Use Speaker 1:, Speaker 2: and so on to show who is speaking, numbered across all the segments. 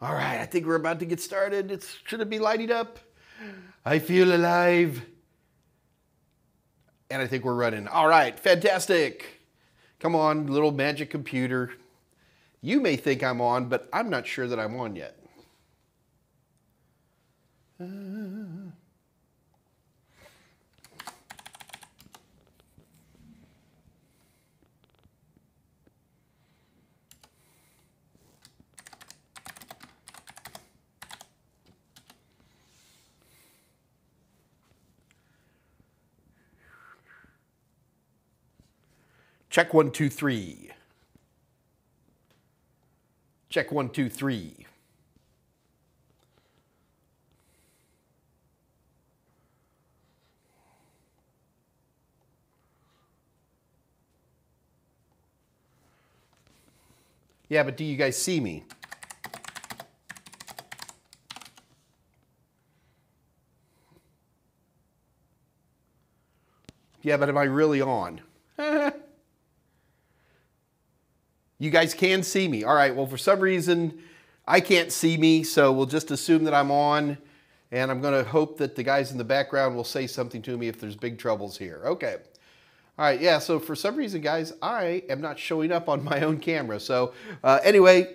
Speaker 1: All right, I think we're about to get started. It's should it be lighting up? I feel alive. And I think we're running. All right, fantastic. Come on, little magic computer. You may think I'm on, but I'm not sure that I'm on yet. Uh, Check one, two, three. Check one, two, three. Yeah, but do you guys see me? Yeah, but am I really on? You guys can see me. All right, well, for some reason, I can't see me, so we'll just assume that I'm on, and I'm gonna hope that the guys in the background will say something to me if there's big troubles here. Okay. All right, yeah, so for some reason, guys, I am not showing up on my own camera. So uh, anyway,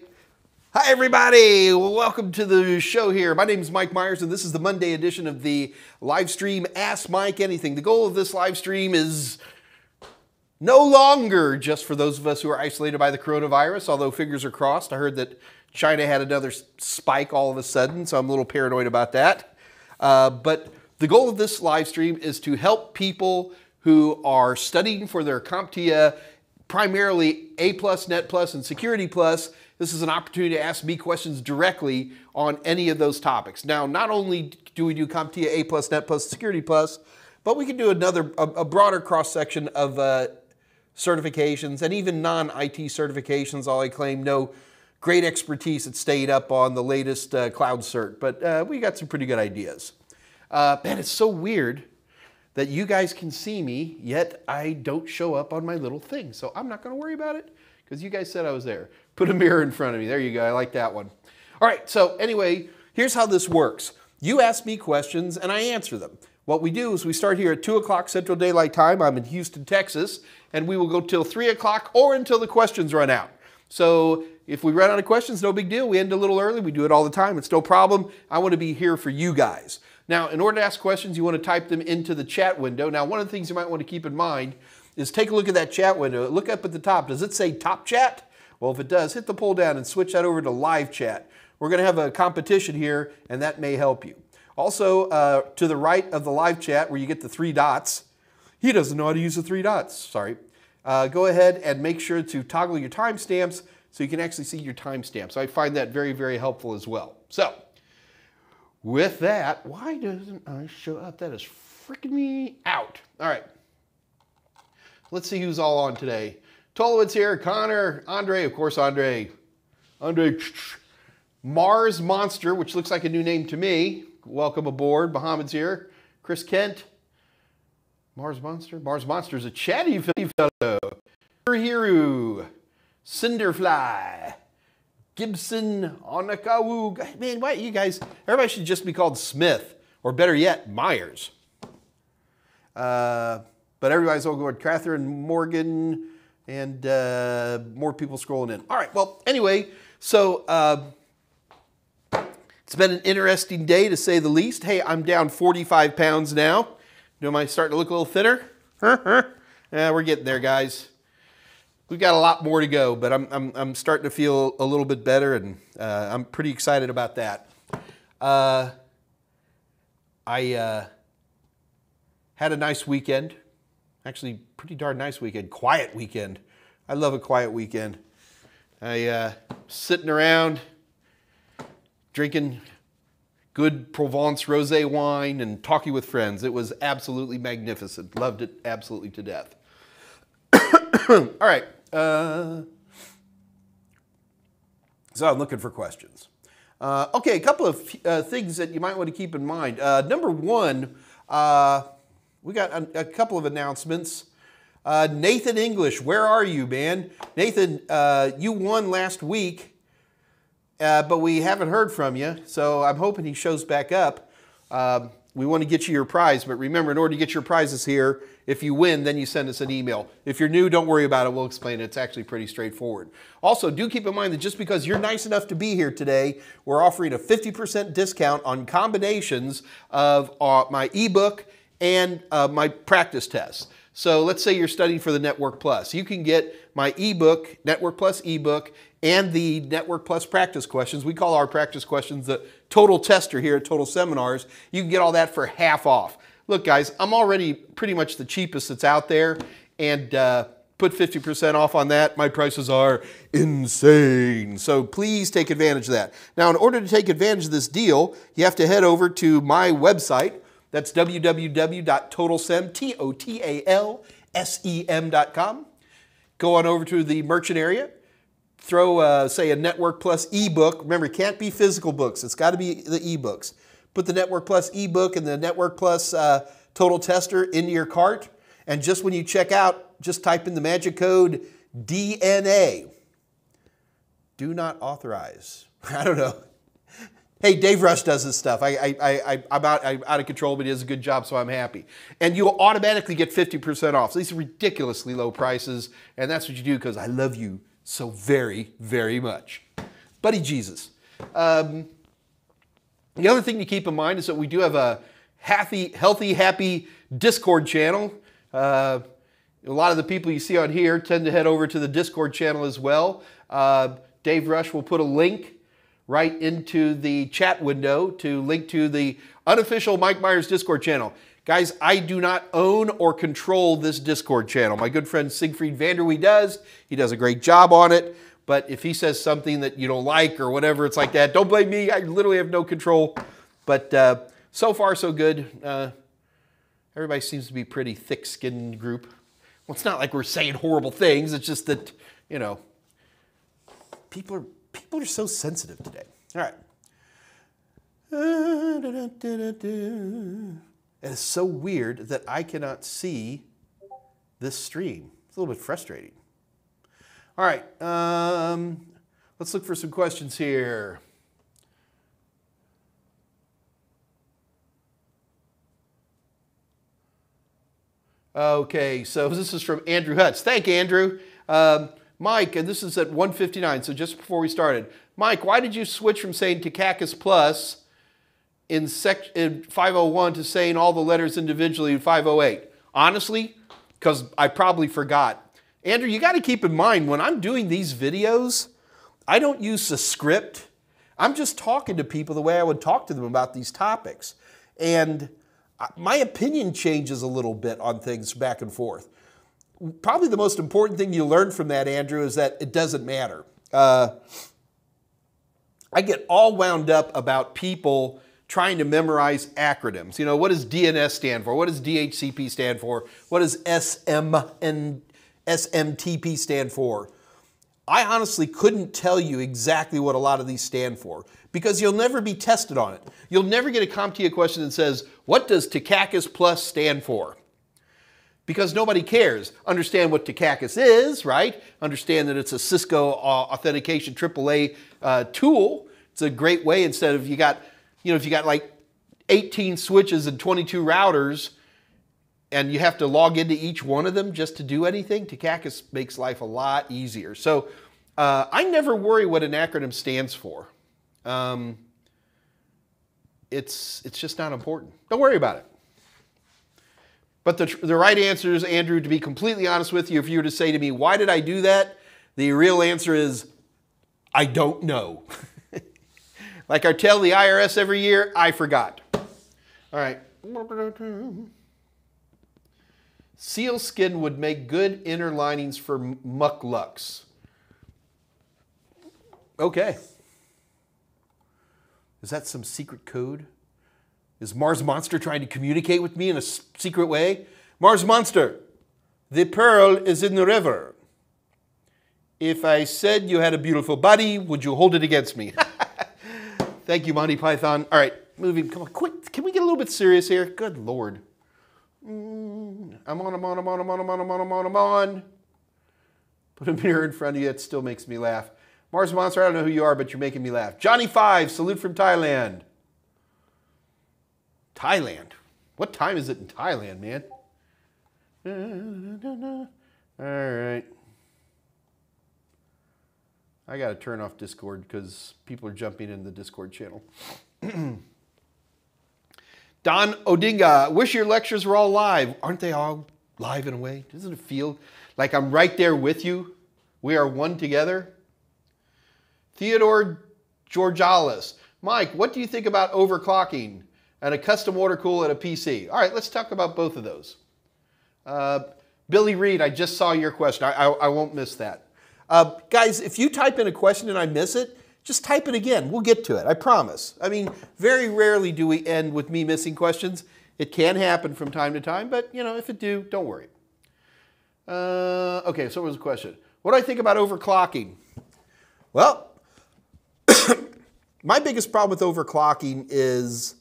Speaker 1: hi everybody, welcome to the show here. My name is Mike Meyers, and this is the Monday edition of the live stream Ask Mike Anything. The goal of this live stream is no longer just for those of us who are isolated by the coronavirus, although fingers are crossed. I heard that China had another spike all of a sudden, so I'm a little paranoid about that. Uh, but the goal of this live stream is to help people who are studying for their CompTIA, primarily A+, plus, Net Plus, and Security Plus. This is an opportunity to ask me questions directly on any of those topics. Now, not only do we do CompTIA A+, Net Plus, Security Plus, but we can do another, a, a broader cross-section of uh, certifications and even non-IT certifications, all I claim no great expertise at stayed up on the latest uh, cloud cert, but uh, we got some pretty good ideas. Uh, man, it's so weird that you guys can see me, yet I don't show up on my little thing. So I'm not going to worry about it because you guys said I was there. Put a mirror in front of me. There you go. I like that one. All right. So anyway, here's how this works. You ask me questions and I answer them. What we do is we start here at 2 o'clock Central Daylight Time. I'm in Houston, Texas, and we will go till 3 o'clock or until the questions run out. So if we run out of questions, no big deal. We end a little early. We do it all the time. It's no problem. I want to be here for you guys. Now, in order to ask questions, you want to type them into the chat window. Now, one of the things you might want to keep in mind is take a look at that chat window. Look up at the top. Does it say top chat? Well, if it does, hit the pull down and switch that over to live chat. We're going to have a competition here, and that may help you. Also, uh, to the right of the live chat where you get the three dots, he doesn't know how to use the three dots, sorry. Uh, go ahead and make sure to toggle your timestamps so you can actually see your timestamps. I find that very, very helpful as well. So, with that, why doesn't I show up? That is freaking me out. All right. Let's see who's all on today. Tolowitz here, Connor, Andre, of course, Andre. Andre, Mars Monster, which looks like a new name to me. Welcome aboard. Bahamad's here. Chris Kent. Mars Monster. Mars Monster is a chatty fellow. Hiru. Cinderfly. Gibson, Onakawu. Man, why you guys, everybody should just be called Smith, or better yet, Meyers. Uh, but everybody's all going, Catherine Morgan, and uh, more people scrolling in. All right, well, anyway, so uh, it's been an interesting day to say the least. Hey, I'm down 45 pounds now. Am I starting to look a little thinner? yeah, we're getting there, guys we've got a lot more to go, but I'm, I'm, I'm starting to feel a little bit better, and uh, I'm pretty excited about that. Uh, I uh, had a nice weekend, actually, pretty darn nice weekend, quiet weekend. I love a quiet weekend. I uh, sitting around drinking good Provence rosé wine and talking with friends. It was absolutely magnificent. Loved it absolutely to death. All right. Uh, so I'm looking for questions. Uh, okay, a couple of uh, things that you might want to keep in mind. Uh, number one, uh, we got a, a, couple of announcements. Uh, Nathan English, where are you, man? Nathan, you won last week, uh, but we haven't heard from you, so I'm hoping he shows back up. Um, we want to get you your prize, but remember, in order to get your prizes here, if you win, then you send us an email. If you're new, don't worry about it. We'll explain it. It's actually pretty straightforward. Also, do keep in mind that just because you're nice enough to be here today, we're offering a 50% discount on combinations of uh, my ebook and uh, my practice tests. So let's say you're studying for the Network Plus. You can get my ebook, Network Plus ebook, and the Network Plus practice questions. We call our practice questions the Total Tester here at Total Seminars. You can get all that for half off. Look, guys, I'm already pretty much the cheapest that's out there, and uh, put 50% off on that. My prices are insane. So please take advantage of that. Now, in order to take advantage of this deal, you have to head over to my website. That's www.totalsem. Go on over to the merchant area throw, uh, say, a Network Plus ebook. Remember, it can't be physical books. It's got to be the ebooks. Put the Network Plus ebook and the Network Plus uh, Total Tester into your cart. And just when you check out, just type in the magic code DNA. Do not authorize. I don't know. Hey, Dave Rush does this stuff. I, I, I, I'm, out, I'm out of control, but he does a good job, so I'm happy. And you'll automatically get 50% off. So these are ridiculously low prices, and that's what you do because I love you so very, very much. Buddy Jesus. Um, the other thing to keep in mind is that we do have a happy, healthy, happy Discord channel. Uh, a lot of the people you see on here tend to head over to the Discord channel as well. Uh, Dave Rush will put a link right into the chat window to link to the unofficial Mike Meyers Discord channel. Guys, I do not own or control this Discord channel. My good friend Siegfried Vanderwee does. He does a great job on it. But if he says something that you don't like or whatever, it's like that. Don't blame me. I literally have no control. But uh, so far, so good. Uh, everybody seems to be pretty thick-skinned group. Well, it's not like we're saying horrible things. It's just that, you know, people are people are so sensitive today. All right. And it's so weird that I cannot see this stream. It's a little bit frustrating. All right, um, let's look for some questions here. Okay, so this is from Andrew Hutz. Thank Andrew. Um, Mike, and this is at 159, so just before we started. Mike, why did you switch from saying TACACS Plus in, sec- in 501 to saying all the letters individually in 508? Honestly, because I probably forgot. Andrew, you got to keep in mind when I'm doing these videos, I don't use a script. I'm just talking to people the way I would talk to them about these topics. And my opinion changes a little bit on things back and forth. Probably the most important thing you learn from that, Andrew, is that it doesn't matter. Uh, I get all wound up about people trying to memorize acronyms. You know, what does DNS stand for? What does DHCP stand for? What does SM and SMTP stand for? I honestly couldn't tell you exactly what a lot of these stand for because you'll never be tested on it. You'll never get a CompTIA question that says, what does TACACS Plus stand for? Because nobody cares. Understand what TACACS is, right? Understand that it's a Cisco uh, authentication AAA uh, tool. It's a great way instead of you got you know, if you got like 18 switches and 22 routers, and you have to log into each one of them just to do anything, TACACS makes life a lot easier. So uh, I never worry what an acronym stands for. Um, it's, it's just not important. Don't worry about it. But the, the right answer is, Andrew, to be completely honest with you, if you were to say to me, why did I do that? The real answer is, I don't know. Like I tell the IRS every year, I forgot. All right. Seal skin would make good inner linings for mukluks. Okay. Is that some secret code? Is Mars Monster trying to communicate with me in a secret way? Mars Monster, the pearl is in the river. If I said you had a beautiful body, would you hold it against me? Thank you, Monty Python. All right, moving. Come on, quick. Can we get a little bit serious here? Good Lord. Mm, I'm on, I'm on, I'm on, I'm on, I'm on, I'm on, I'm on, I'm on. Put a mirror in front of you. It still makes me laugh. Mars Monster, I don't know who you are, but you're making me laugh. Johnny Five, salute from Thailand. Thailand. What time is it in Thailand, man? All right. I got to turn off Discord because people are jumping in the Discord channel. Don Odinga, wish your lectures were all live. Aren't they all live in a way? Doesn't it feel like I'm right there with you? We are one together. Theodore Georgalis, Mike, what do you think about overclocking and a custom water cool at a PC? All right, let's talk about both of those. Uh, Billy Reed, I just saw your question. I, I, I won't miss that. Uh, guys, if you type in a question and I miss it, just type it again. We'll get to it. I promise. I mean, very rarely do we end with me missing questions. It can happen from time to time, but you know, if it do, don't worry. Uh, okay, so what was the question? What do I think about overclocking? Well, my biggest problem with overclocking is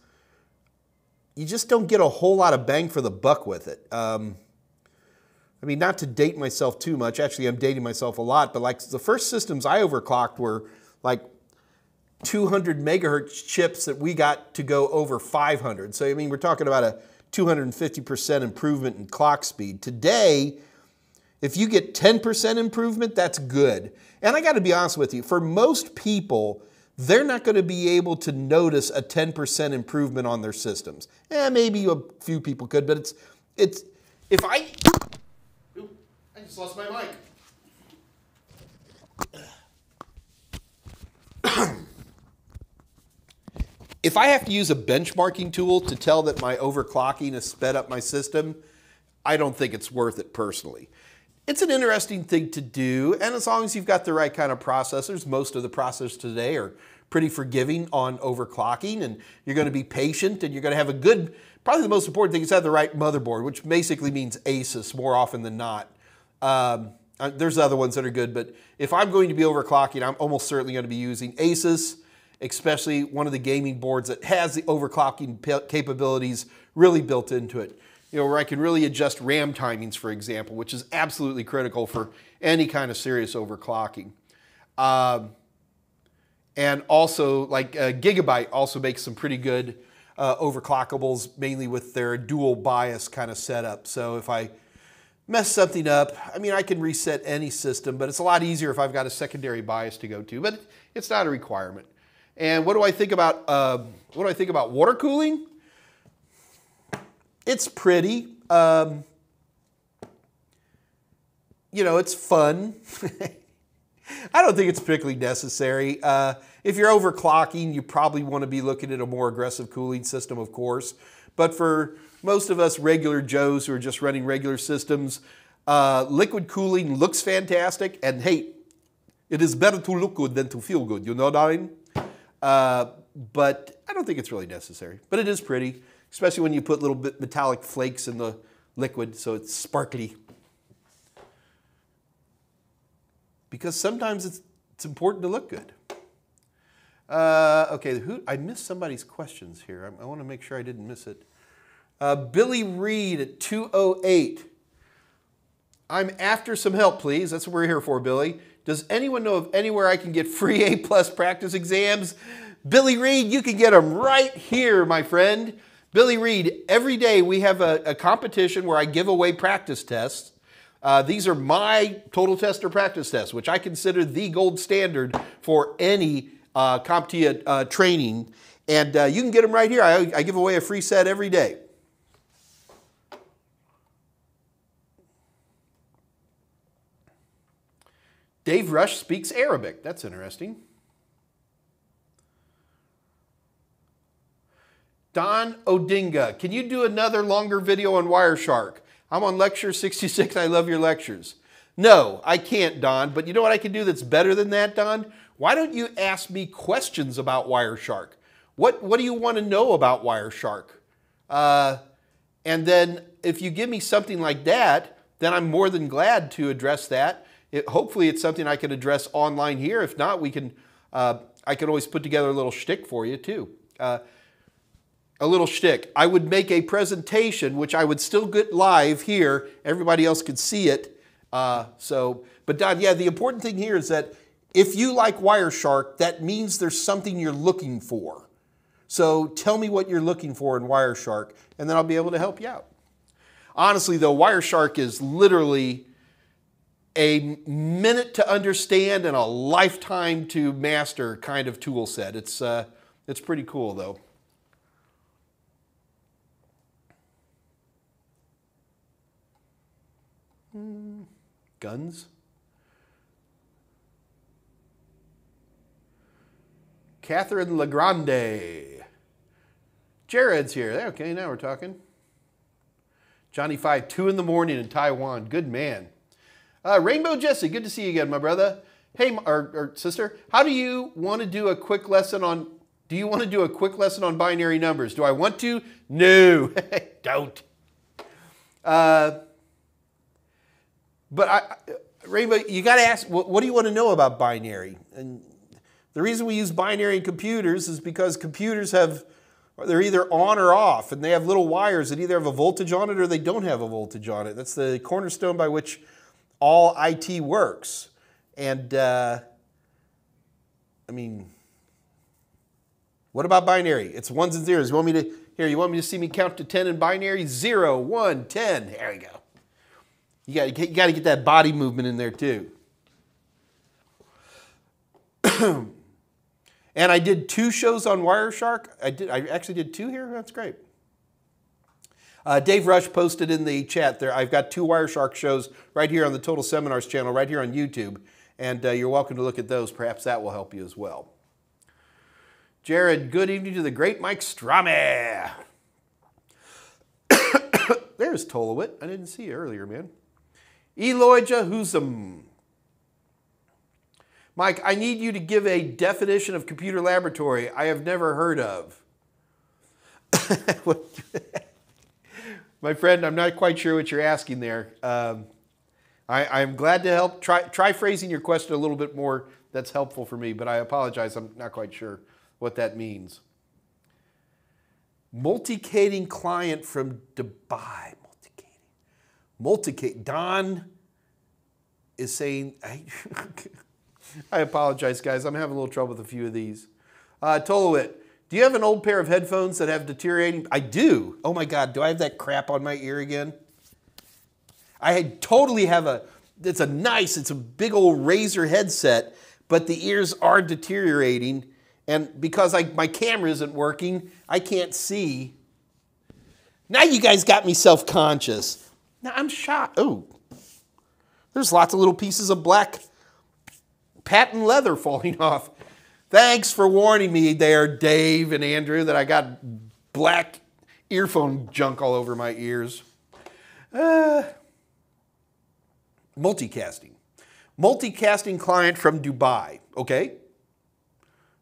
Speaker 1: you just don't get a whole lot of bang for the buck with it. Um, I mean, not to date myself too much. Actually, I'm dating myself a lot, but like the first systems I overclocked were like 200 megahertz chips that we got to go over 500. So, I mean, we're talking about a 250% improvement in clock speed. Today, if you get 10% improvement, that's good. And I got to be honest with you, for most people, they're not going to be able to notice a 10% improvement on their systems. Eh, maybe a few people could, but it's it's if I I just lost my mic. if I have to use a benchmarking tool to tell that my overclocking has sped up my system, I don't think it's worth it personally. It's an interesting thing to do, and as long as you've got the right kind of processors, most of the processors today are pretty forgiving on overclocking, and you're going to be patient, and you're going to have a good, probably the most important thing is have the right motherboard, which basically means ASUS more often than not. Um, uh, there's other ones that are good, but if I'm going to be overclocking, I'm almost certainly going to be using ASUS, especially one of the gaming boards that has the overclocking capabilities really built into it. You know, where I can really adjust RAM timings, for example, which is absolutely critical for any kind of serious overclocking. Um, and also, like uh, Gigabyte also makes some pretty good uh, overclockables, mainly with their dual BIOS kind of setup. So if I mess something up. I mean, I can reset any system, but it's a lot easier if I've got a secondary BIOS to go to, but it's not a requirement. And what do I think about, uh, what do I think about water cooling? It's pretty. Um, you know, it's fun. I don't think it's particularly necessary. Uh, if you're overclocking, you probably want to be looking at a more aggressive cooling system, of course. But for most of us regular Joes who are just running regular systems, uh, liquid cooling looks fantastic. And hey, it is better to look good than to feel good. You know what I mean? Uh, but I don't think it's really necessary. But it is pretty, especially when you put little bit metallic flakes in the liquid so it's sparkly. Because sometimes it's, it's important to look good. Uh, okay, who, I missed somebody's questions here. I, I want to make sure I didn't miss it. Uh, Billy Reed at 208. I'm after some help, please. That's what we're here for, Billy. Does anyone know of anywhere I can get free A plus practice exams? Billy Reed, you can get them right here, my friend. Billy Reed, every day we have a, a competition where I give away practice tests. Uh, these are my total tester practice tests, which I consider the gold standard for any uh, CompTIA uh, training. And uh, you can get them right here. I, I give away a free set every day. Dave Rush speaks Arabic. That's interesting. Don Odinga, can you do another longer video on Wireshark? I'm on lecture 66. I love your lectures. No, I can't, Don. But you know what I can do that's better than that, Don? Why don't you ask me questions about Wireshark? What, what do you want to know about Wireshark? Uh, and then if you give me something like that, then I'm more than glad to address that. It, hopefully, it's something I can address online here. If not, we can. Uh, I can always put together a little shtick for you too. Uh, a little shtick. I would make a presentation, which I would still get live here. Everybody else could see it. Uh, so, but Don, yeah, the important thing here is that if you like Wireshark, that means there's something you're looking for. So tell me what you're looking for in Wireshark, and then I'll be able to help you out. Honestly, though, Wireshark is literally a minute to understand and a lifetime to master kind of tool set. It's, uh, it's pretty cool, though. Hmm. Guns? Catherine Legrande. Jared's here. Okay, now we're talking. Johnny Five, two in the morning in Taiwan. Good man. Uh, Rainbow Jesse, good to see you again, my brother. Hey, or, or sister, how do you want to do a quick lesson on? Do you want to do a quick lesson on binary numbers? Do I want to? No, don't. Uh, but I, Rainbow, you got to ask, what, what do you want to know about binary? And the reason we use binary in computers is because computers have, they're either on or off, and they have little wires that either have a voltage on it or they don't have a voltage on it. That's the cornerstone by which all IT works. And, uh, I mean, what about binary? It's ones and zeros. You want me to, here, you want me to see me count to 10 in binary? Zero, one, 10. There we go. You got, you got to get that body movement in there too. And I did two shows on Wireshark. I did. I actually did two here. That's great. Uh, Dave Rush posted in the chat there. I've got two Wireshark shows right here on the Total Seminars channel, right here on YouTube, and uh, you're welcome to look at those. Perhaps that will help you as well. Jared, good evening to the great Mike Strame. There's Tolowit. I didn't see you earlier, man. Eloija Husum. Mike, I need you to give a definition of computer laboratory I have never heard of. My friend, I'm not quite sure what you're asking there. Um, I, am glad to help. Try, try phrasing your question a little bit more. That's helpful for me, but I apologize. I'm not quite sure what that means. Multicading client from Dubai. Multicading. Multicading. Don is saying, I apologize, guys. I'm having a little trouble with a few of these. Uh, Tolowit, do you have an old pair of headphones that have deteriorating? I do. Oh my God, do I have that crap on my ear again? I totally have a, it's a nice, it's a big old Razer headset, but the ears are deteriorating. And because I, my camera isn't working, I can't see. Now you guys got me self-conscious. Now I'm shocked. Oh, there's lots of little pieces of black patent leather falling off. Thanks for warning me there, Dave and Andrew, that I got black earphone junk all over my ears. Uh, multicasting. Multicasting client from Dubai. Okay.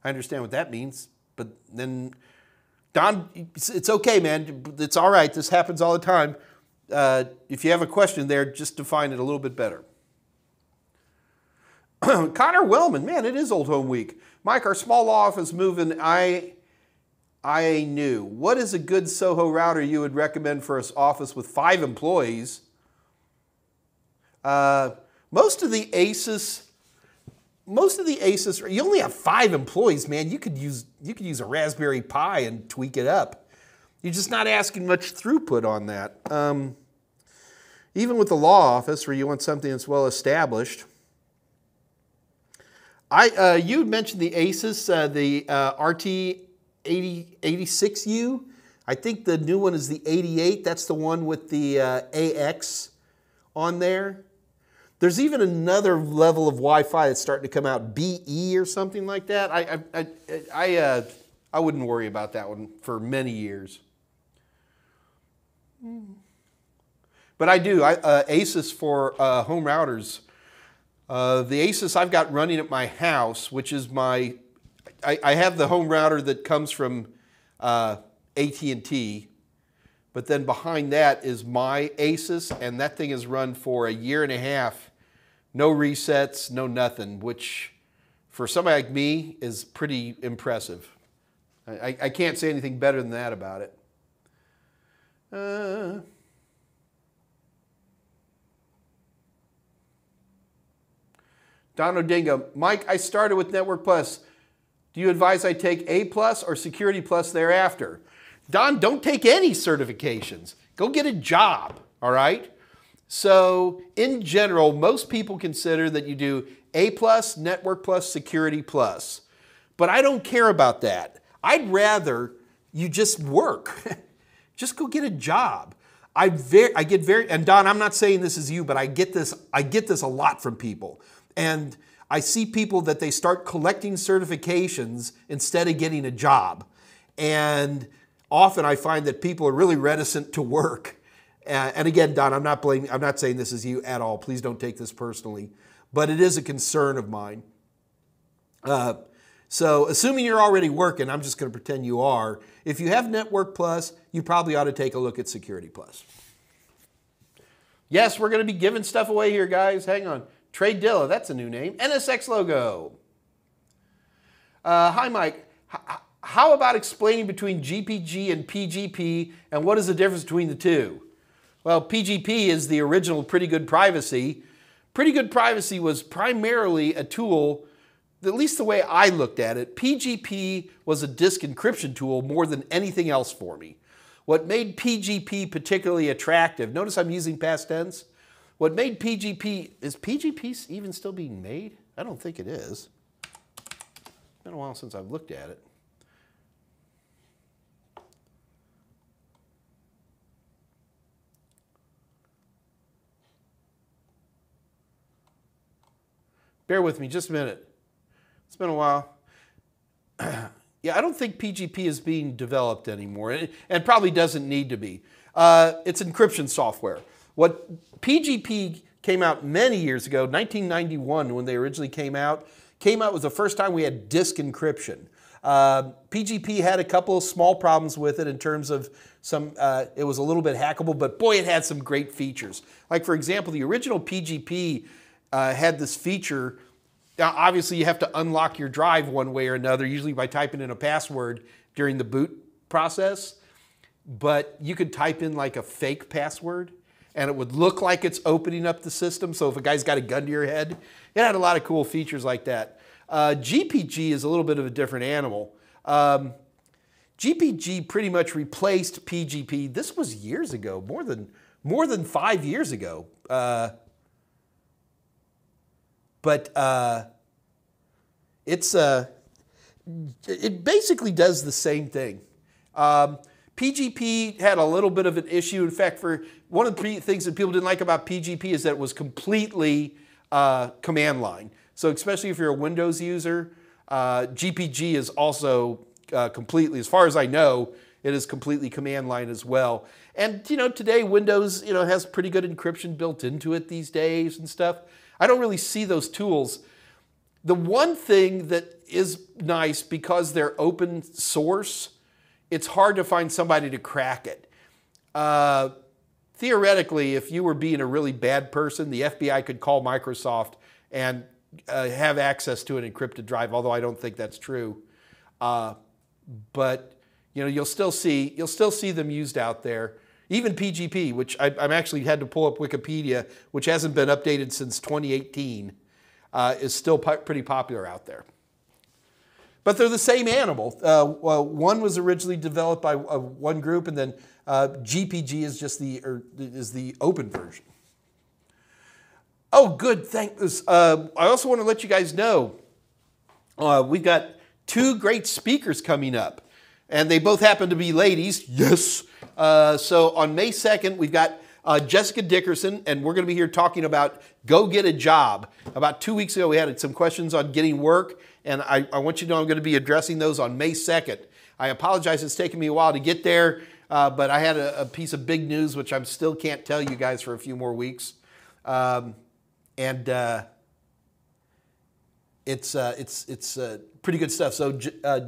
Speaker 1: I understand what that means, but then, Don, it's okay, man. It's all right. This happens all the time. Uh, if you have a question there, just define it a little bit better. Connor Wellman, man, it is Old Home Week. Mike, our small law office moving. I I knew. What is a good Soho router you would recommend for an office with five employees? Uh, most of the Asus, most of the Asus, you only have five employees, man. You could use you could use a Raspberry Pi and tweak it up. You're just not asking much throughput on that. Um, even with the law office, where you want something that's well established. I, uh, you mentioned the Asus, uh, the uh, RT86U. I think the new one is the 88. That's the one with the uh, AX on there. There's even another level of Wi-Fi that's starting to come out, BE or something like that. I, I, I, I, uh, I wouldn't worry about that one for many years. But I do. I, uh, Asus for home routers uh, the Asus I've got running at my house, which is my, I, I have the home router that comes from uh, AT&T, but then behind that is my Asus, and that thing has run for a year and a half, no resets, no nothing, which for somebody like me is pretty impressive. I, I can't say anything better than that about it. Uh, Don Odinga, Mike, I started with Network Plus. Do you advise I take A Plus or Security Plus thereafter? Don, don't take any certifications. Go get a job, all right? So, in general, most people consider that you do A Plus, Network Plus, Security Plus. But I don't care about that. I'd rather you just work. just go get a job. I I get very, and Don, I'm not saying this is you, but I get this, I get this a lot from people. And I see people that they start collecting certifications instead of getting a job. And often I find that people are really reticent to work. and again, Don, I'm not blaming, I'm not saying this is you at all. Please don't take this personally. But it is a concern of mine. Uh, so, assuming you're already working, I'm just going to pretend you are. If you have Network Plus, you probably ought to take a look at Security Plus. Yes, we're going to be giving stuff away here, guys. Hang on. Trade Dilla, that's a new name. NSX logo. Uh, hi, Mike. H how about explaining between GPG and PGP and what is the difference between the two? Well, PGP is the original Pretty Good Privacy. Pretty Good Privacy was primarily a tool at least the way I looked at it, PGP was a disk encryption tool more than anything else for me. What made PGP particularly attractive, notice I'm using past tense. What made PGP, is PGP even still being made? I don't think it is. It's been a while since I've looked at it. Bear with me just a minute. It's been a while. yeah, I don't think PGP is being developed anymore, and, probably doesn't need to be. Uh, it's encryption software. What PGP came out many years ago, 1991 when they originally came out, came out was the first time we had disk encryption. Uh, PGP had a couple of small problems with it in terms of some, uh, it was a little bit hackable, but boy, it had some great features. Like, for example, the original PGP uh, had this feature now, obviously, you have to unlock your drive one way or another, usually by typing in a password during the boot process. But you could type in like a fake password and it would look like it's opening up the system. So if a guy's got a gun to your head, it had a lot of cool features like that. Uh, GPG is a little bit of a different animal. Um, GPG pretty much replaced PGP. This was years ago, more than more than five years ago. Uh, but uh, it's uh, it basically does the same thing. Um, PGP had a little bit of an issue. In fact, for one of the things that people didn't like about PGP is that it was completely uh, command line. So especially if you're a Windows user, uh, GPG is also uh, completely, as far as I know, it is completely command line as well. And you know, today Windows you know has pretty good encryption built into it these days and stuff. I don't really see those tools. The one thing that is nice because they're open source, it's hard to find somebody to crack it. Uh, theoretically, if you were being a really bad person, the FBI could call Microsoft and uh, have access to an encrypted drive. Although I don't think that's true, uh, but you know you'll still see you'll still see them used out there. Even PGP, which I, am actually had to pull up Wikipedia, which hasn't been updated since 2018, uh, is still pretty popular out there. But they're the same animal. Uh, well, one was originally developed by uh, one group, and then uh, GPG is just the er, is the open version. Oh, good. Thanks. Uh, I also want to let you guys know uh, we've got two great speakers coming up, and they both happen to be ladies. Yes. Uh, so on May 2nd, we've got uh, Jessica Dickerson, and we're going to be here talking about go get a job. About two weeks ago, we had some questions on getting work, and I, I want you to know I'm going to be addressing those on May 2nd. I apologize, it's taken me a while to get there, uh, but I had a, a, piece of big news which I still can't tell you guys for a few more weeks. Um, and uh, it's, uh, it's, it's uh, pretty good stuff. So, uh,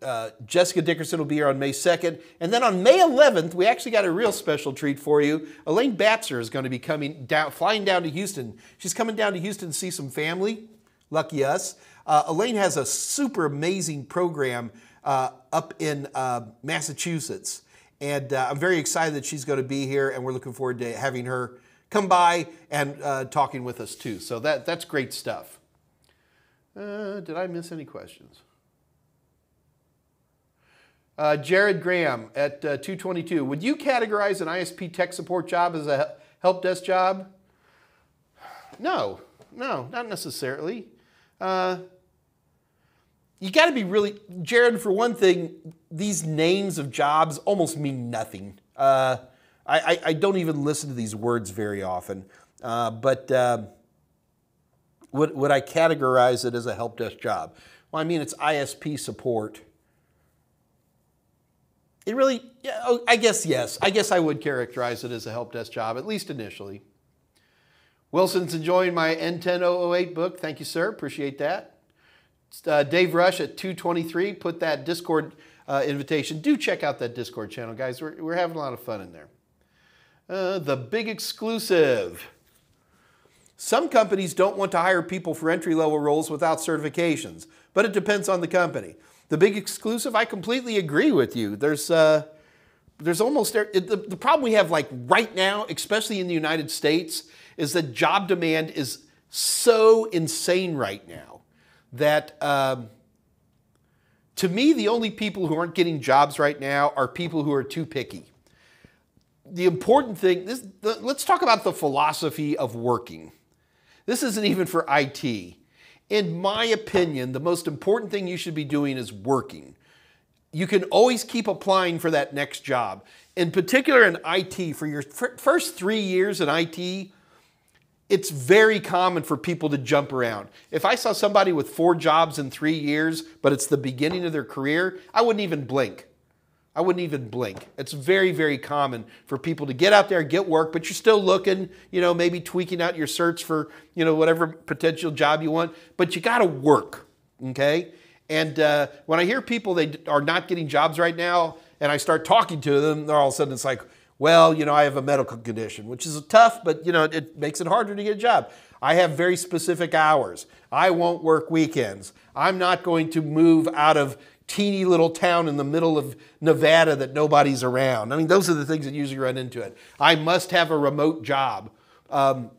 Speaker 1: uh, Jessica Dickerson will be here on May 2nd. And then on May 11th, we actually got a real special treat for you. Elaine Batzer is going to be coming down, flying down to Houston. She's coming down to Houston to see some family. Lucky us. Uh, Elaine has a super amazing program uh, up in uh, Massachusetts. And uh, I'm very excited that she's going to be here, and we're looking forward to having her come by and uh, talking with us too. So that, that's great stuff. Uh, did I miss any questions? Jared Graham at uh, 222. Would you categorize an ISP tech support job as a help desk job? No, no, not necessarily. Uh, you got to be really, Jared, for one thing, these names of jobs almost mean nothing. Uh, I, I, I, don't even listen to these words very often. Uh, but uh, would, would I categorize it as a help desk job? Well, I mean, it's ISP support. It really, yeah, oh, I guess yes. I guess I would characterize it as a help desk job, at least initially. Wilson's enjoying my N10008 book. Thank you, sir. Appreciate that. Uh, Dave Rush at 223 put that Discord uh, invitation. Do check out that Discord channel, guys. We're, we're having a lot of fun in there. Uh, the big exclusive. Some companies don't want to hire people for entry level roles without certifications, but it depends on the company. The big exclusive, I completely agree with you. There's, uh, there's almost, the, the problem we have like right now, especially in the United States, is that job demand is so insane right now that um, to me, the only people who aren't getting jobs right now are people who are too picky. The important thing, this, the, let's talk about the philosophy of working. This isn't even for IT. In my opinion, the most important thing you should be doing is working. You can always keep applying for that next job. In particular in IT, for your first three years in IT, it's very common for people to jump around. If I saw somebody with four jobs in three years, but it's the beginning of their career, I wouldn't even blink. I wouldn't even blink. It's very, very common for people to get out there, get work, but you're still looking, you know, maybe tweaking out your search for, you know, whatever potential job you want, but you got to work, okay? And uh, when I hear people they are not getting jobs right now, and I start talking to them, all of a sudden it's like, well, you know, I have a medical condition, which is tough, but you know, it makes it harder to get a job. I have very specific hours. I won't work weekends. I'm not going to move out of teeny little town in the middle of Nevada that nobody's around. I mean, those are the things that usually run into it. I must have a remote job. Um,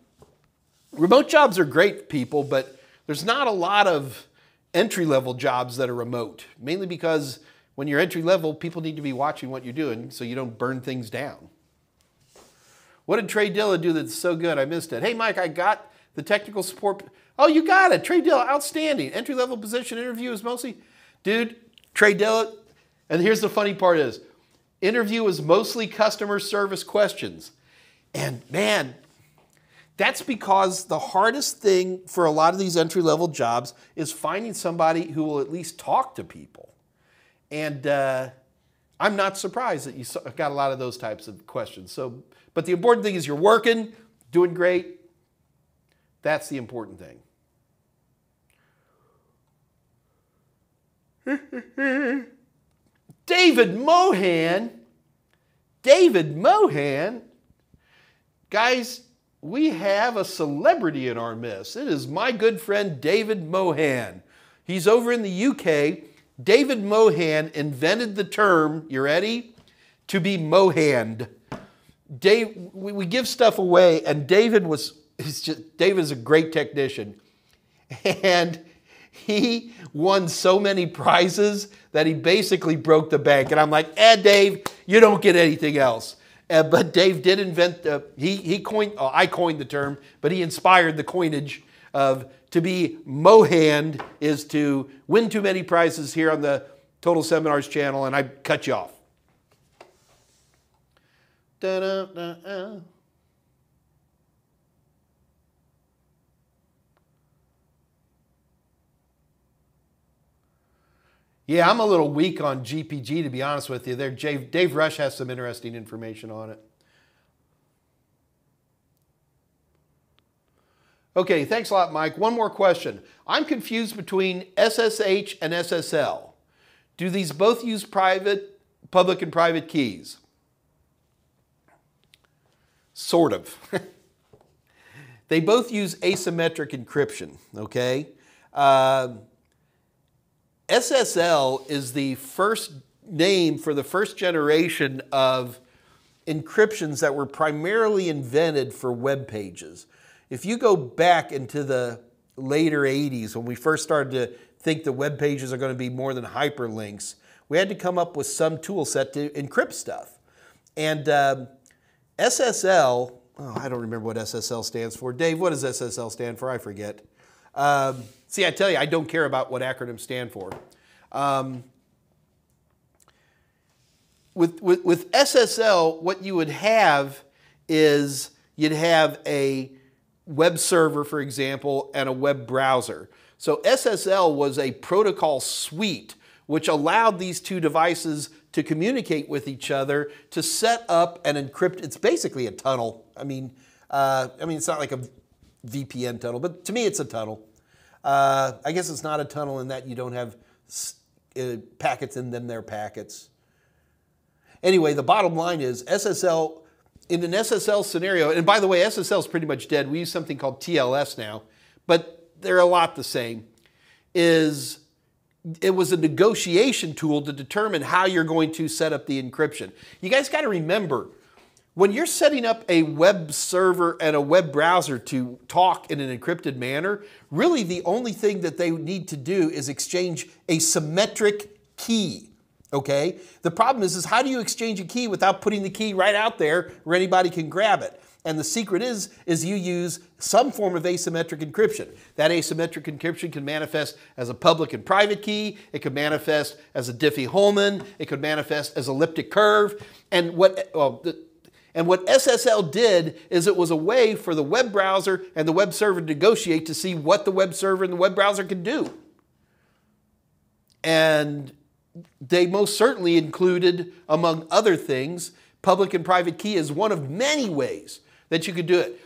Speaker 1: remote jobs are great, people, but there's not a lot of entry level jobs that are remote, mainly because when you're entry level, people need to be watching what you're doing so you don't burn things down. What did Trey Dilla do that's so good? I missed it. Hey, Mike, I got the technical support. Oh, you got it. Trey Dilla, outstanding. Entry level position interview is mostly, dude, Trey Dillon, and here's the funny part is, interview was mostly customer service questions. And man, that's because the hardest thing for a lot of these entry level jobs is finding somebody who will at least talk to people. And uh, I'm not surprised that you got a lot of those types of questions. So, but the important thing is you're working, doing great. That's the important thing. David Mohan. David Mohan. Guys, we have a celebrity in our midst. It is my good friend David Mohan. He's over in the UK. David Mohan invented the term, you ready? To be Mohand. Dave, we, we give stuff away, and David was, he's just, a great technician. And he won so many prizes that he basically broke the bank. And I'm like, eh, Dave, you don't get anything else. Uh, but Dave did invent the, he, he coined, oh, I coined the term, but he inspired the coinage of to be mohand is to win too many prizes here on the Total Seminars channel and I cut you off. Da -da -da Yeah, I'm a little weak on GPG to be honest with you. There, Dave, Dave Rush has some interesting information on it. Okay, thanks a lot, Mike. One more question. I'm confused between SSH and SSL. Do these both use private, public, and private keys? Sort of. they both use asymmetric encryption, okay? Uh, SSL is the first name for the first generation of encryptions that were primarily invented for web pages. If you go back into the later 80s when we first started to think the web pages are going to be more than hyperlinks, we had to come up with some tool set to encrypt stuff. And um, SSL, oh, I don't remember what SSL stands for. Dave, what does SSL stand for? I forget. Um, see, I tell you, I don't care about what acronyms stand for. Um, with, with, with SSL, what you would have is you'd have a web server, for example, and a web browser. So SSL was a protocol suite which allowed these two devices to communicate with each other to set up and encrypt. It's basically a tunnel. I mean, uh, I mean, it's not like a VPN tunnel, but to me, it's a tunnel. Uh, I guess it's not a tunnel in that you don't have uh, packets in them, they're packets. Anyway, the bottom line is SSL, in an SSL scenario, and by the way, SSL is pretty much dead. We use something called TLS now, but they're a lot the same, is it was a negotiation tool to determine how you're going to set up the encryption. You guys got to remember, when you're setting up a web server and a web browser to talk in an encrypted manner, really the only thing that they need to do is exchange a symmetric key. Okay? The problem is, is how do you exchange a key without putting the key right out there where anybody can grab it? And the secret is, is you use some form of asymmetric encryption. That asymmetric encryption can manifest as a public and private key. It could manifest as a Diffie-Hellman. It could manifest as elliptic curve. And what, well, the, and what SSL did is it was a way for the web browser and the web server to negotiate to see what the web server and the web browser could do. And they most certainly included, among other things, public and private key as one of many ways that you could do it.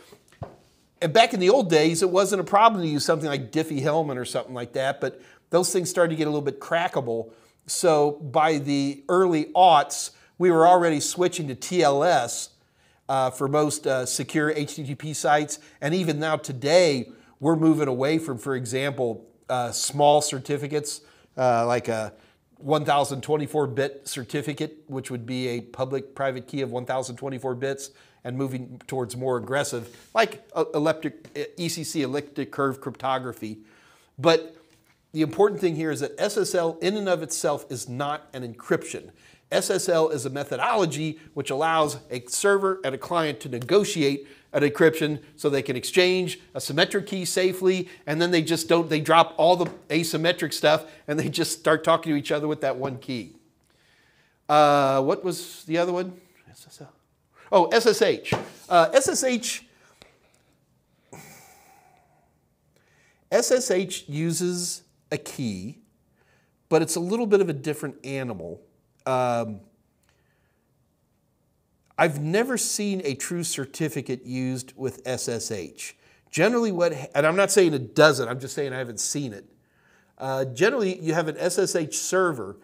Speaker 1: And back in the old days, it wasn't a problem to use something like Diffie-Hellman or something like that, but those things started to get a little bit crackable. So by the early aughts, we were already switching to TLS uh, for most uh, secure HTTP sites. And even now today, we're moving away from, for example, uh, small certificates uh, like a 1024 bit certificate, which would be a public private key of 1024 bits, and moving towards more aggressive, like uh, elliptic, uh, ECC elliptic curve cryptography. But the important thing here is that SSL in and of itself is not an encryption. SSL is a methodology which allows a server and a client to negotiate an encryption so they can exchange a symmetric key safely and then they just don't, they drop all the asymmetric stuff and they just start talking to each other with that one key. Uh, what was the other one? SSL. Oh, SSH. Uh, SSH. SSH uses a key, but it's a little bit of a different animal. Um, I've never seen a true certificate used with SSH. Generally, what, and I'm not saying it doesn't, I'm just saying I haven't seen it. Uh, generally, you have an SSH server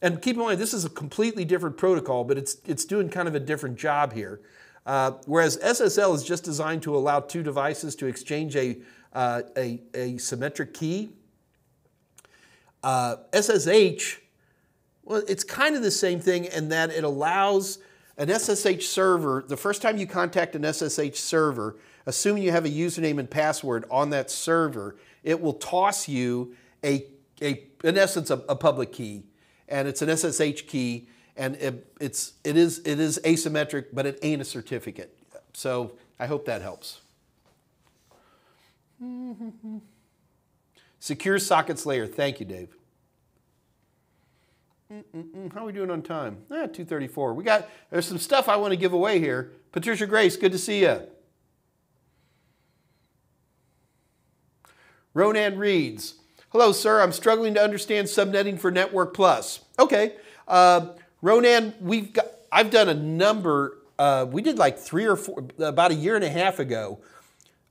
Speaker 1: and keep in mind, this is a completely different protocol, but it's, it's doing kind of a different job here. Uh, whereas SSL is just designed to allow two devices to exchange a, uh, a, a, symmetric key. Uh, SSH, well, it's kind of the same thing in that it allows an SSH server, the first time you contact an SSH server, assuming you have a username and password on that server, it will toss you a, a in essence, a, a public key and it's an SSH key, and it, it's it is it is asymmetric, but it ain't a certificate. So I hope that helps. Secure sockets layer. Thank you, Dave. Mm-mm-mm. How are we doing on time? Ah, 234. We got, there's some stuff I want to give away here. Patricia Grace, good to see you. Ronan reads, Hello, sir. I'm struggling to understand subnetting for Network Plus. Okay. Uh, Ronan, we've got, I've done a number, uh, we did like three or four, about a year and a half ago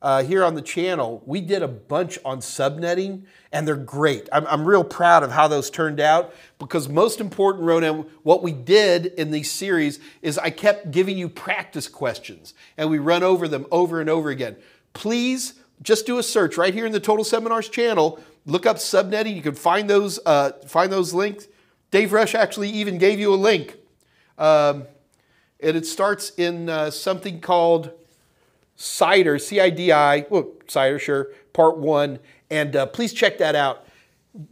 Speaker 1: uh, here on the channel, we did a bunch on subnetting and they're great. I'm, I'm real proud of how those turned out because most important, Ronan, what we did in these series is I kept giving you practice questions and we run over them over and over again. Please just do a search right here in the Total Seminars channel look up subnetting. You can find those, uh, find those links. Dave Rush actually even gave you a link. Um, and it starts in uh, something called CIDR, C I D I, well, CIDR, sure, part one. And uh, please check that out.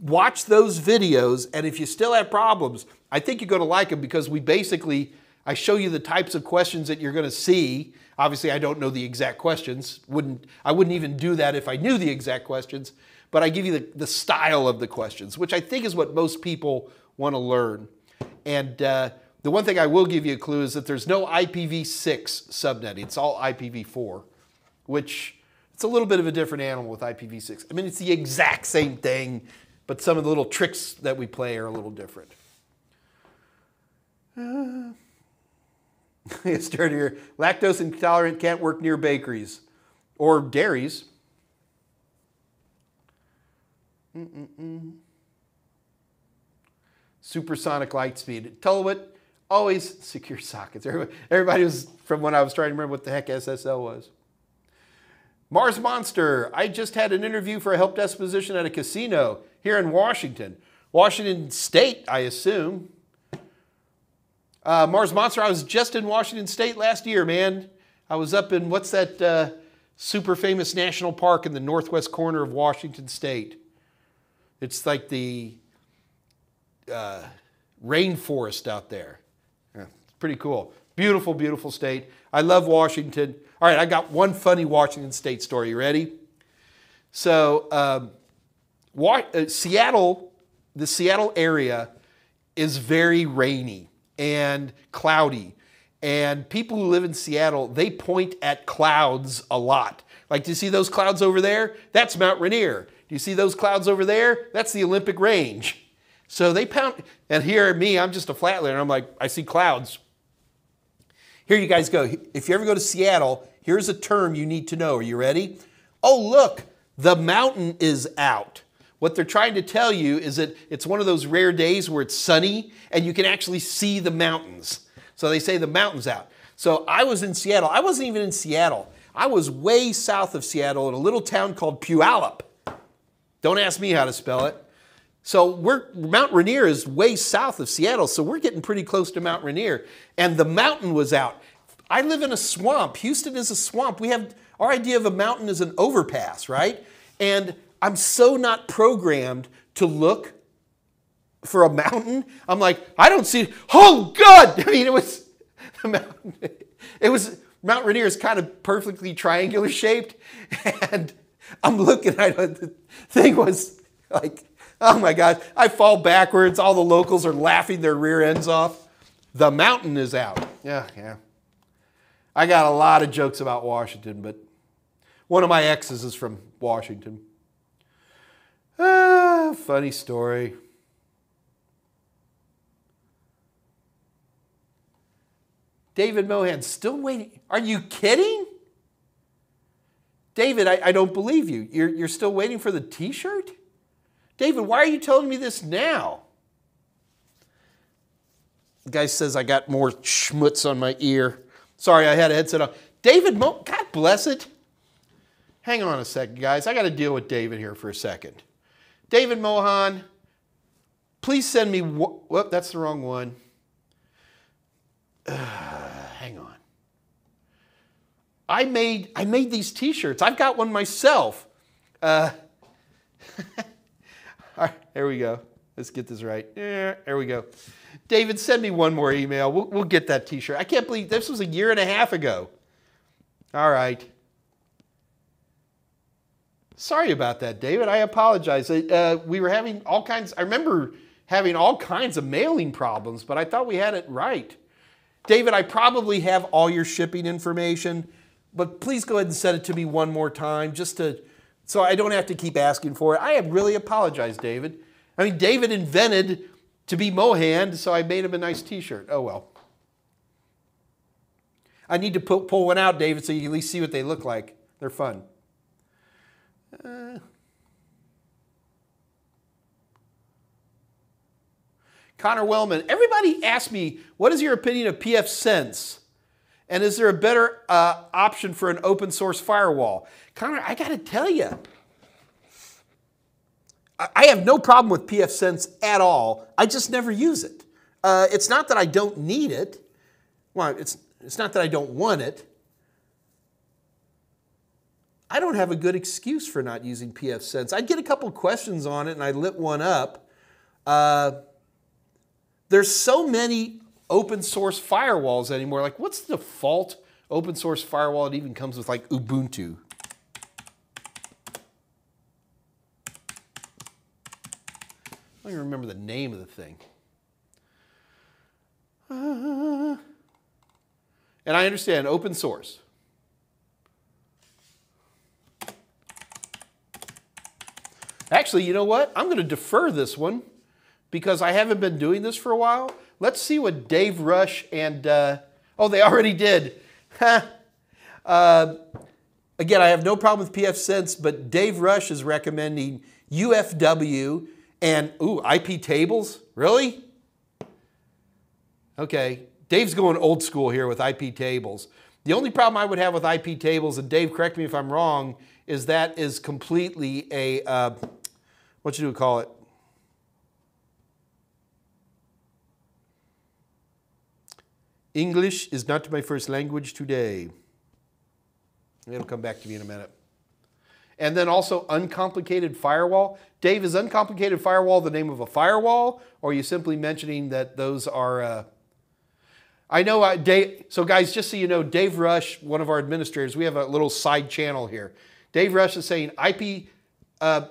Speaker 1: Watch those videos, and if you still have problems, I think you're going to like them because we basically, I show you the types of questions that you're going to see. Obviously, I don't know the exact questions. Wouldn't I wouldn't even do that if I knew the exact questions. But I give you the, the style of the questions, which I think is what most people want to learn. And uh, the one thing I will give you a clue is that there's no IPv6 subnetting. It's all IPv4, which it's a little bit of a different animal with IPv6. I mean, it's the exact same thing, but some of the little tricks that we play are a little different. Uh, it's dirtier. Lactose intolerant can't work near bakeries or dairies. Mm-mm-mm. Supersonic light speed. Tell what, always secure sockets. Everybody, everybody was, from when I was trying to remember what the heck SSL was. Mars Monster, I just had an interview for a help desk position at a casino here in Washington. Washington State, I assume. Uh, Mars Monster, I was just in Washington State last year, man. I was up in, what's that uh, super famous national park in the northwest corner of Washington State? It's like the uh, rainforest out there. Pretty cool. Beautiful, beautiful state. I love Washington. All right, I got one funny Washington State story. You ready? So, um, uh, Seattle, the Seattle area is very rainy and cloudy. And people who live in Seattle, they point at clouds a lot. Like, do you see those clouds over there? That's Mount Rainier. Do you see those clouds over there? That's the Olympic Range. So they pound, and here me, I'm just a flatlander. I'm like, I see clouds. Here you guys go. If you ever go to Seattle, here's a term you need to know. Are you ready? Oh, look, the mountain is out. What they're trying to tell you is that it's one of those rare days where it's sunny and you can actually see the mountains. So they say the mountain's out. So I was in Seattle. I wasn't even in Seattle. I was way south of Seattle in a little town called Puyallup. Don't ask me how to spell it. So we're, Mount Rainier is way south of Seattle, so we're getting pretty close to Mount Rainier. And the mountain was out. I live in a swamp. Houston is a swamp. We have our idea of a mountain is an overpass, right? And I'm so not programmed to look for a mountain. I'm like, I don't see. Oh God! I mean, it was the mountain. It was Mount Rainier is kind of perfectly triangular shaped, and I'm looking. at the thing was like Oh my God, I fall backwards. All the locals are laughing their rear ends off. The mountain is out. Yeah, yeah. I got a lot of jokes about Washington, but one of my exes is from Washington. Ah, funny story. David Mohan, still waiting. Are you kidding? David, I, I don't believe you. You're, you're still waiting for the t shirt? David, why are you telling me this now? The guy says I got more schmutz on my ear. Sorry, I had a headset on. David, Mo- God bless it. Hang on a second, guys. I got to deal with David here for a second. David Mohan, please send me. Whoop, that's the wrong one. Uh, hang on. I made I made these T-shirts. I've got one myself. Uh, there we go. Let's get this right. Yeah, there we go. David, send me one more email. We'll, we'll get that t shirt. I can't believe this was a year and a half ago. All right. Sorry about that, David. I apologize. Uh, we were having all kinds, I remember having all kinds of mailing problems, but I thought we had it right. David, I probably have all your shipping information, but please go ahead and send it to me one more time just to so I don't have to keep asking for it. I really apologize, David. I mean, David invented to be Mohan, so I made him a nice t shirt. Oh well. I need to pull, pull one out, David, so you at least see what they look like. They're fun. Uh, Connor Wellman, everybody asks me, what is your opinion of pfSense? And is there a better uh, option for an open source firewall? Connor, I got to tell you, I have no problem with pfSense at all. I just never use it. Uh, it's not that I don't need it. well, it's, it's not that I don't want it. I don't have a good excuse for not using pfSense. I get a couple questions on it and I lit one up. Uh, there's so many open source firewalls anymore. Like, what's the default open source firewall? It even comes with like Ubuntu. Don't even remember the name of the thing. Uh, and I understand open source. Actually, you know what? I'm going to defer this one because I haven't been doing this for a while. Let's see what Dave Rush and, uh, oh, they already did. uh, again, I have no problem with pfSense, but Dave Rush is recommending UFW and, ooh, IP tables? Really? Okay, Dave's going old school here with IP tables. The only problem I would have with IP tables, and Dave, correct me if I'm wrong, is that is completely a, uh, what you do call it? English is not my first language today. It'll come back to me in a minute. And then also uncomplicated firewall. Dave, is uncomplicated firewall the name of a firewall, or are you simply mentioning that those are? Uh, I know, uh, Dave. So guys, just so you know, Dave Rush, one of our administrators, we have a little side channel here. Dave Rush is saying IP. Uh,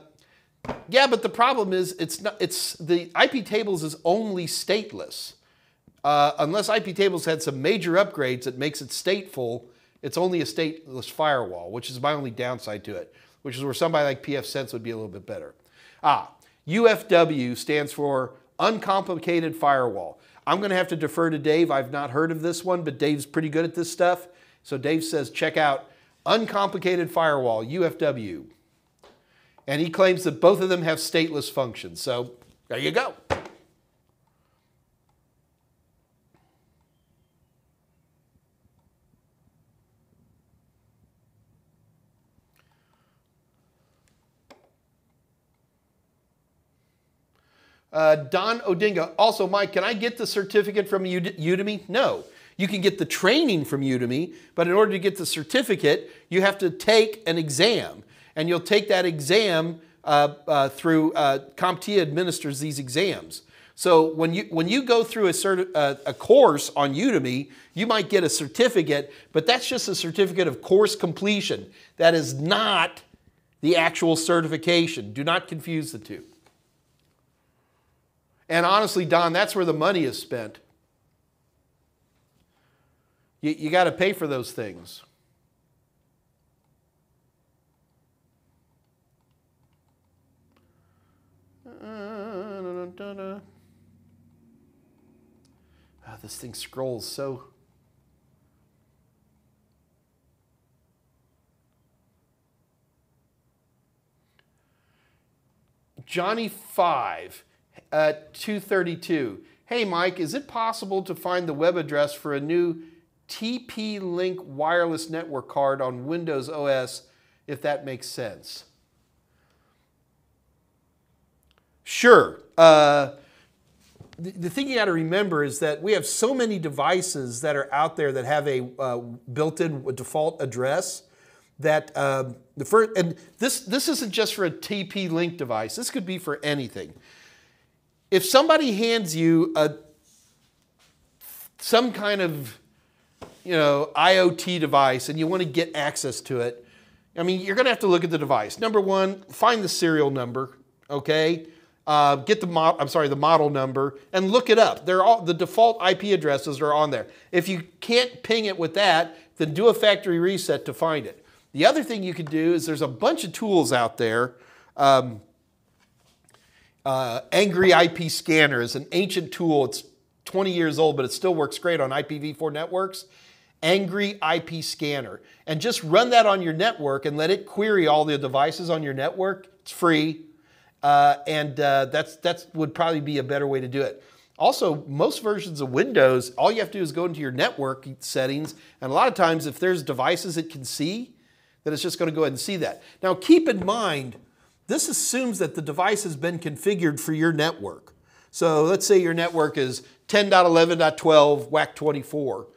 Speaker 1: yeah, but the problem is it's not. It's the IP tables is only stateless. Uh, unless IP tables had some major upgrades that makes it stateful, it's only a stateless firewall, which is my only downside to it, which is where somebody like pfSense would be a little bit better. Ah, UFW stands for uncomplicated firewall. I'm going to have to defer to Dave. I've not heard of this one, but Dave's pretty good at this stuff. So Dave says check out uncomplicated firewall, UFW. And he claims that both of them have stateless functions. So there you go. Uh, Don Odinga. Also, Mike, can I get the certificate from Udemy? No. You can get the training from Udemy, but in order to get the certificate, you have to take an exam. And you'll take that exam uh, uh, through, uh, CompTIA administers these exams. So when you, when you go through a, certi- uh, a course on Udemy, you might get a certificate, but that's just a certificate of course completion. That is not the actual certification. Do not confuse the two. And honestly, Don, that's where the money is spent. You, you got to pay for those things. Oh, this thing scrolls so. Johnny 5 at 232. Hey Mike, is it possible to find the web address for a new TP-Link wireless network card on Windows OS if that makes sense? Sure. Uh, the, the, thing you got to remember is that we have so many devices that are out there that have a uh, built-in default address that uh, the first and this this isn't just for a TP-Link device. This could be for anything if somebody hands you a some kind of you know IoT device and you want to get access to it, I mean you're going to have to look at the device. Number one, find the serial number. Okay, uh, get the mo- I'm sorry the model number and look it up. They're all the default IP addresses are on there. If you can't ping it with that, then do a factory reset to find it. The other thing you could do is there's a bunch of tools out there. Um, uh, Angry IP Scanner is an ancient tool. It's 20 years old, but it still works great on IPv4 networks. Angry IP Scanner. And just run that on your network and let it query all the devices on your network. It's free. Uh, and uh, that's that would probably be a better way to do it. Also, most versions of Windows, all you have to do is go into your network settings, and a lot of times, if there's devices it can see, then it's just going to go ahead and see that. Now, keep in mind, this assumes that the device has been configured for your network. So let's say your network is 10.11.12 WAC24.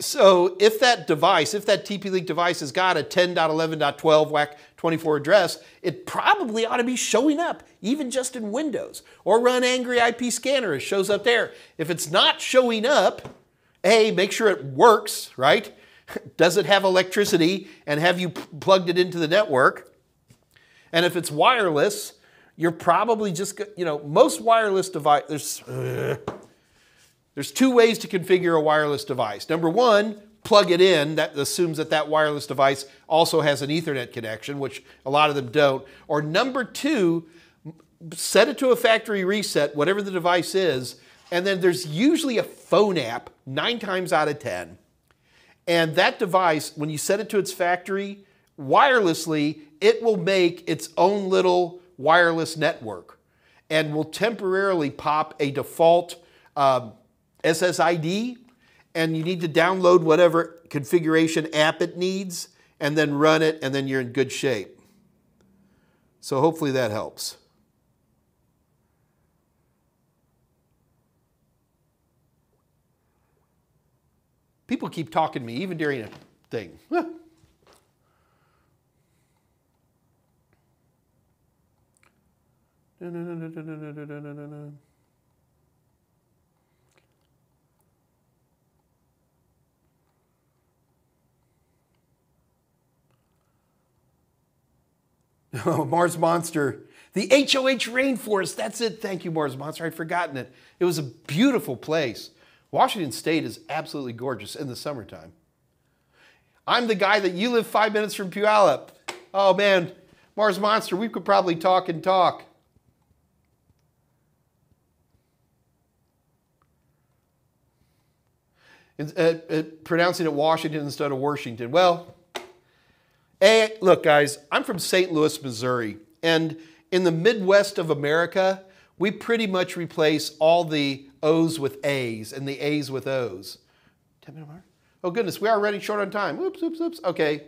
Speaker 1: So if that device, if that TP-Link device has got a 10.11.12 WAC 24 address, it probably ought to be showing up, even just in Windows. Or run Angry IP Scanner, it shows up there. If it's not showing up, A, make sure it works, right? Does it have electricity and have you plugged it into the network? And if it's wireless, you're probably just, you know, most wireless devices, there's, uh, there's two ways to configure a wireless device. Number one, plug it in. That assumes that that wireless device also has an Ethernet connection, which a lot of them don't. Or number two, set it to a factory reset, whatever the device is, and then there's usually a phone app, nine times out of 10. And that device, when you set it to its factory, wirelessly, it will make its own little wireless network and will temporarily pop a default um, SSID, and you need to download whatever configuration app it needs and then run it, and then you're in good shape. So hopefully that helps. People keep talking to me, even during a thing. Oh, Mars Monster. The HOH Rainforest. That's it. Thank you, Mars Monster. I'd forgotten it. It was a beautiful place. Washington State is absolutely gorgeous in the summertime. I'm the guy that you live five minutes from Puyallup. Oh man, Mars Monster, we could probably talk and talk. Uh, uh, pronouncing it Washington instead of Washington. Well, a, look, guys, I'm from St. Louis, Missouri, and in the Midwest of America, we pretty much replace all the O's with A's and the A's with O's. 10 minute mark? Oh, goodness, we are running short on time. Oops, oops, oops. Okay.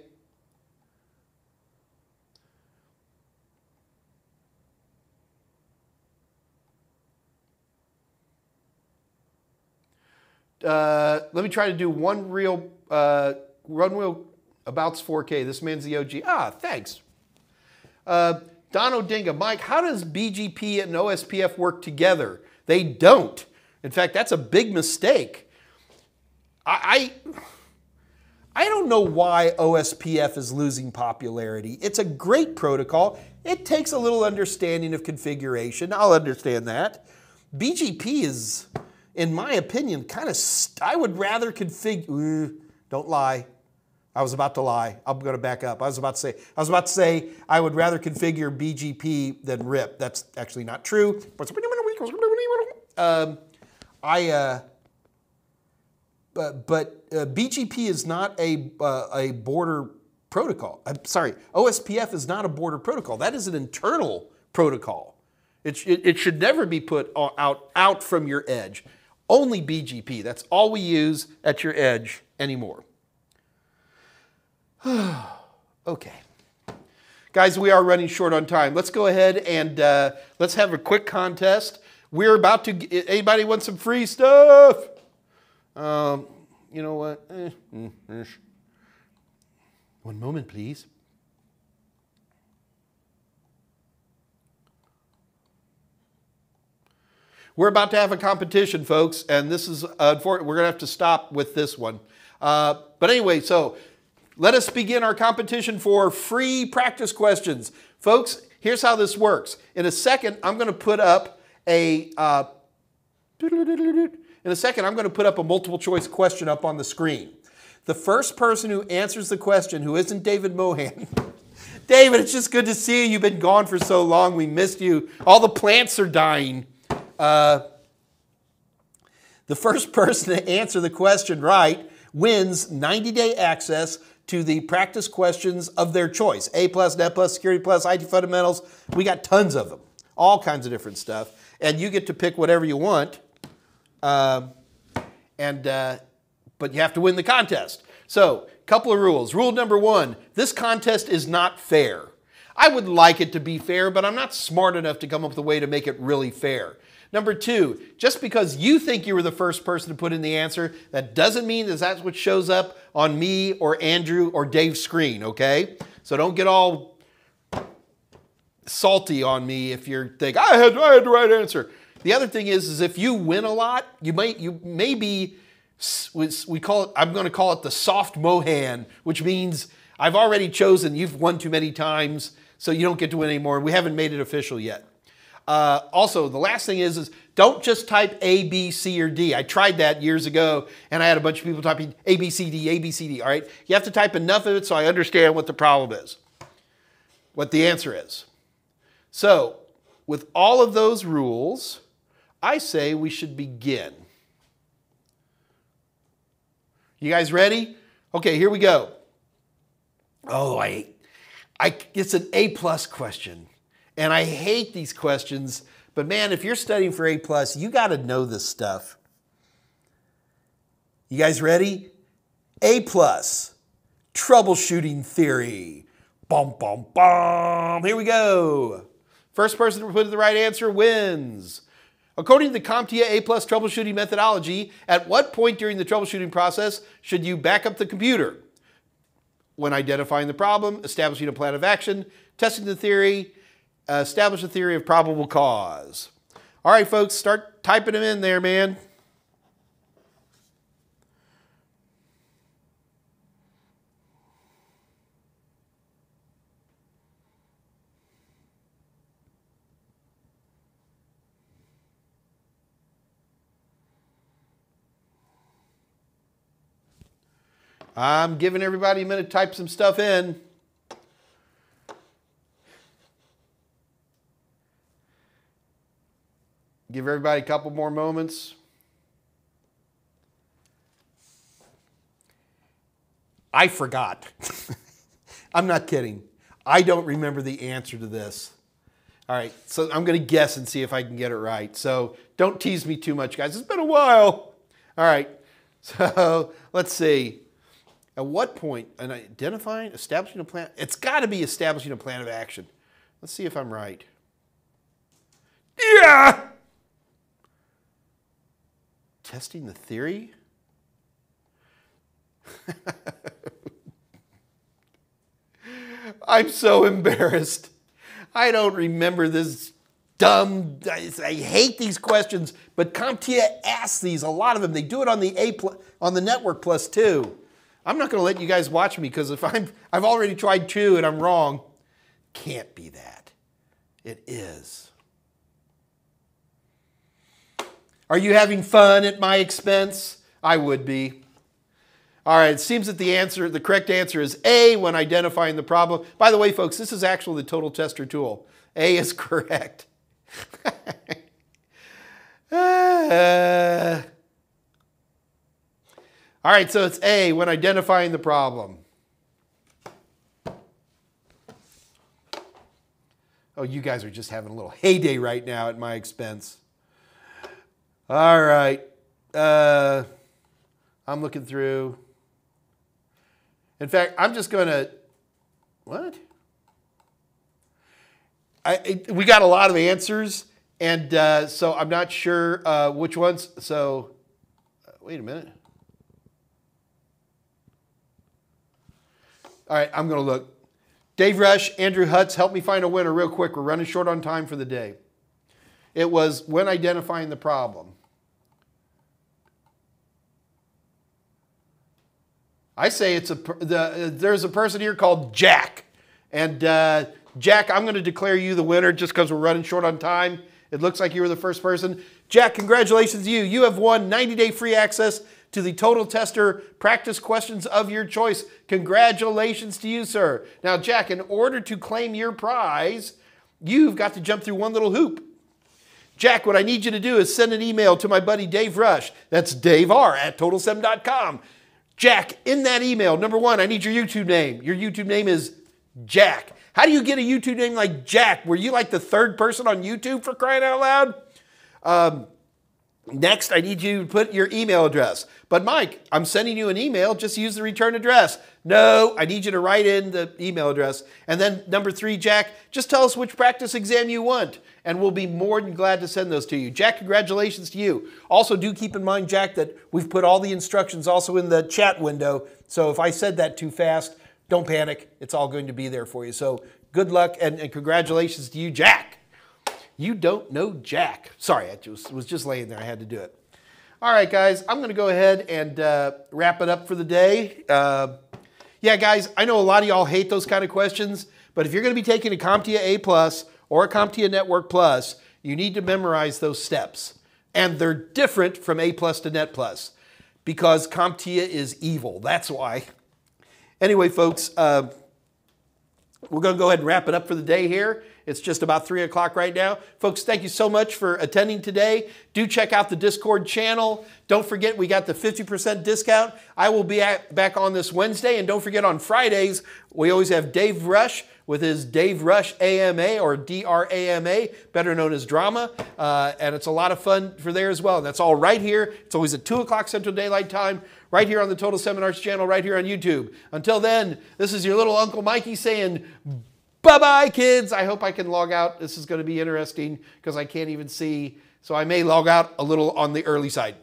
Speaker 1: Uh, let me try to do one real, uh, one Abouts 4K. This man's the OG. Ah, thanks. Uh, Don Odinga, Mike, how does BGP and OSPF work together? They don't. In fact, that's a big mistake. I, I, I don't know why OSPF is losing popularity. It's a great protocol. It takes a little understanding of configuration. I'll understand that. BGP is, in my opinion, kind of, I would rather configure, don't lie, I was about to lie. I'm going to back up. I was about to say, I was about to say I would rather configure BGP than RIP. That's actually not true. Um, I, uh, but, but uh, BGP is not a, uh, a border protocol. I'm sorry, OSPF is not a border protocol. That is an internal protocol. It, it, it should never be put out, out from your edge. Only BGP. That's all we use at your edge anymore. okay. Guys, we are running short on time. Let's go ahead and uh, let's have a quick contest. We're about to, anybody want some free stuff? Um, you know what? Eh, mm, eh. One moment, please. We're about to have a competition, folks, and this is, uh, we're going to have to stop with this one. Uh, but anyway, so let us begin our competition for free practice questions. Folks, here's how this works. In a second, I'm going to put up a uh, in a second, I'm going to put up a multiple choice question up on the screen. The first person who answers the question, who isn't David Mohan, David, it's just good to see you. You've been gone for so long. We missed you. All the plants are dying. Uh, the first person to answer the question right wins 90 day access to the practice questions of their choice. A plus, Net plus, Security plus, IT fundamentals. We got tons of them, all kinds of different stuff. And you get to pick whatever you want. Um, and uh, but you have to win the contest. So, couple of rules. Rule number one: this contest is not fair. I would like it to be fair, but I'm not smart enough to come up with a way to make it really fair. Number two, just because you think you were the first person to put in the answer, that doesn't mean that that's what shows up on me or Andrew or Dave's screen, okay? So don't get all salty on me if you think I had, I had the right answer. The other thing is, is if you win a lot, you might you may be we call it I'm going to call it the soft Mohan, which means I've already chosen. You've won too many times, so you don't get to win anymore. We haven't made it official yet. Uh, also, the last thing is, is don't just type A, B, C, or D. I tried that years ago, and I had a bunch of people typing A, B, C, D, A, B, C, D. All right, you have to type enough of it so I understand what the problem is, what the answer is. So, with all of those rules, I say we should begin. You guys ready? Okay, here we go. Oh, I, I, it's an A plus question. And I hate these questions, but man, if you're studying for A plus, you got to know this stuff. You guys ready? A plus, troubleshooting theory. Bum, bum, bum. Here we go. First person to put the right answer wins. According to the CompTIA A plus troubleshooting methodology, at what point during the troubleshooting process should you back up the computer? When identifying the problem, establishing a plan of action, testing the theory, establish a theory of probable cause. All right, folks, start typing them in there, man. I'm giving everybody a minute to type some stuff in. Give everybody a couple more moments. I forgot. I'm not kidding. I don't remember the answer to this. All right, so I'm going to guess and see if I can get it right. So don't tease me too much, guys. It's been a while. All right, so let's see. At what point point, and identifying, establishing a plan, it's got to be establishing a plan of action. Let's see if I'm right. Yeah! Testing the theory? I'm so embarrassed. I don't remember this dumb, I hate these questions, but CompTIA asks these, a lot of them. They do it on the A on the Network Plus too. I'm not going to let you guys watch me because if I'm, I've already tried two and I'm wrong, can't be that. It is. Are you having fun at my expense? I would be. All right, it seems that the answer, the correct answer is A when identifying the problem. By the way, folks, this is actually the total tester tool. A is correct. uh, all right, so it's A when identifying the problem. Oh, you guys are just having a little heyday right now at my expense. All right. Uh, I'm looking through. In fact, I'm just going to. What? I, we got a lot of answers, and uh, so I'm not sure uh, which ones. So, uh, wait a minute. All right, I'm going to look. Dave Rush, Andrew Hutz, help me find a winner real quick. We're running short on time for the day. It was when identifying the problem. I say it's a the, there's a person here called Jack, and uh, Jack, I'm going to declare you the winner just because we're running short on time. It looks like you were the first person. Jack, congratulations to you. You have won 90-day free access to the Total Tester practice questions of your choice. Congratulations to you, sir. Now, Jack, in order to claim your prize, you've got to jump through one little hoop. Jack, what I need you to do is send an email to my buddy Dave Rush. That's Dave R at totalsem.com. Jack, in that email, number one, I need your YouTube name. Your YouTube name is Jack. How do you get a YouTube name like Jack? Were you like the third person on YouTube for crying out loud? Um, Next, I need you to put your email address. But Mike, I'm sending you an email, just use the return address. No, I need you to write in the email address. And then number three, Jack, just tell us which practice exam you want, and we'll be more than glad to send those to you. Jack, congratulations to you. Also, do keep in mind, Jack, that we've put all the instructions also in the chat window. So if I said that too fast, don't panic. It's all going to be there for you. So good luck and, and congratulations to you, Jack. You don't know Jack. Sorry, I just, was just laying there. I had to do it. All right, guys, I'm going to go ahead and uh, wrap it up for the day. Uh, yeah, guys, I know a lot of y'all hate those kind of questions, but if you're going to be taking a CompTIA A plus or a CompTIA Network Plus, you need to memorize those steps. And they're different from A plus to Net plus because CompTIA is evil. That's why. Anyway, folks, uh, we're going to go ahead and wrap it up for the day here. It's just about 3 o'clock right now. Folks, thank you so much for attending today. Do check out the Discord channel. Don't forget, we got the 50% discount. I will be at, back on this Wednesday. And don't forget, on Fridays, we always have Dave Rush with his Dave Rush AMA or DRAMA, better known as Drama. Uh, and it's a lot of fun for there as well. And that's all right here. It's always at 2 o'clock Central Daylight Time, right here on the Total Seminars channel, right here on YouTube. Until then, this is your little Uncle Mikey saying, Bye bye, kids. I hope I can log out. This is going to be interesting because I can't even see. So I may log out a little on the early side.